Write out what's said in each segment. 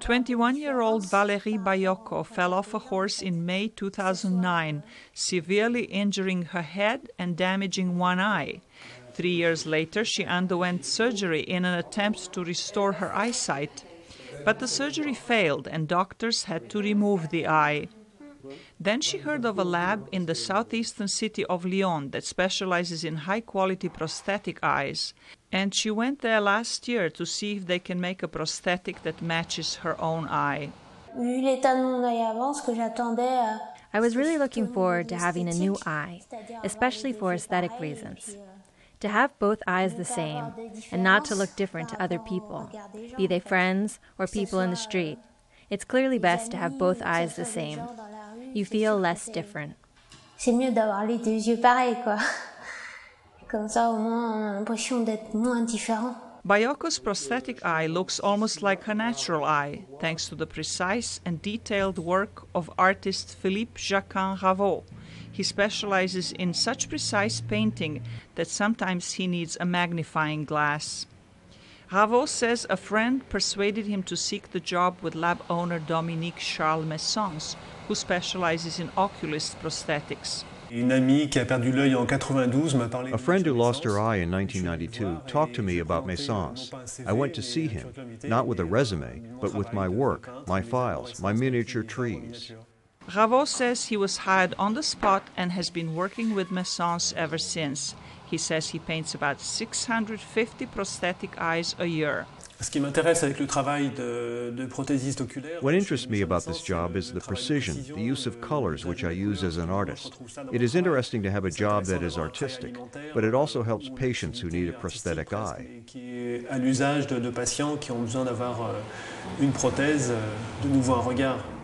21 year old Valérie Bayoko fell off a horse in May 2009, severely injuring her head and damaging one eye. Three years later, she underwent surgery in an attempt to restore her eyesight. But the surgery failed, and doctors had to remove the eye. Then she heard of a lab in the southeastern city of Lyon that specializes in high quality prosthetic eyes, and she went there last year to see if they can make a prosthetic that matches her own eye. I was really looking forward to having a new eye, especially for aesthetic reasons. To have both eyes the same and not to look different to other people, be they friends or people in the street. It's clearly best to have both eyes the same. You feel less different. C'est mieux d'avoir les deux yeux pareils, quoi. Comme ça, au moins, on a l'impression d'être moins différent. Bayoko's prosthetic eye looks almost like her natural eye, thanks to the precise and detailed work of artist Philippe Jacquin Ravaud. He specializes in such precise painting that sometimes he needs a magnifying glass. Ravaud says a friend persuaded him to seek the job with lab owner Dominique Charles Messens, who specializes in oculist prosthetics. A friend who lost her eye in 1992 talked to me about Messens. I went to see him, not with a resume, but with my work, my files, my miniature trees. Ravaud says he was hired on the spot and has been working with Messens ever since. He says he paints about 650 prosthetic eyes a year. What interests me about this job is the precision, the use of colors which I use as an artist. It is interesting to have a job that is artistic, but it also helps patients who need a prosthetic eye.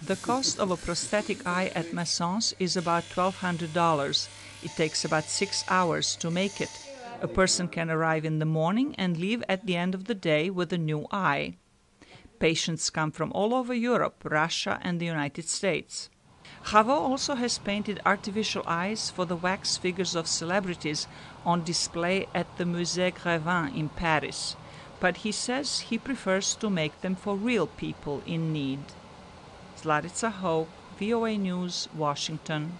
The cost of a prosthetic eye at Messens is about $1,200. It takes about six hours to make it. A person can arrive in the morning and leave at the end of the day with a new eye. Patients come from all over Europe, Russia, and the United States. Ravaud also has painted artificial eyes for the wax figures of celebrities on display at the Musée Grévin in Paris, but he says he prefers to make them for real people in need. Zlatica Hoke, VOA News, Washington.